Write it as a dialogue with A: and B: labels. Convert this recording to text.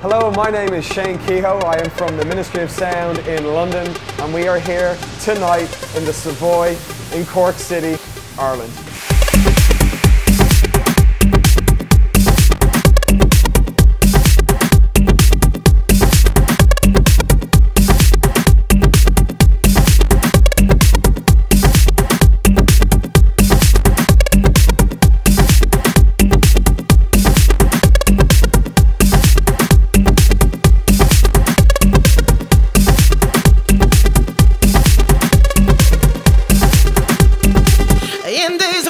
A: Hello, my name is Shane Kehoe. I am from the Ministry of Sound in London, and we are here tonight in the Savoy in Cork City, Ireland. in this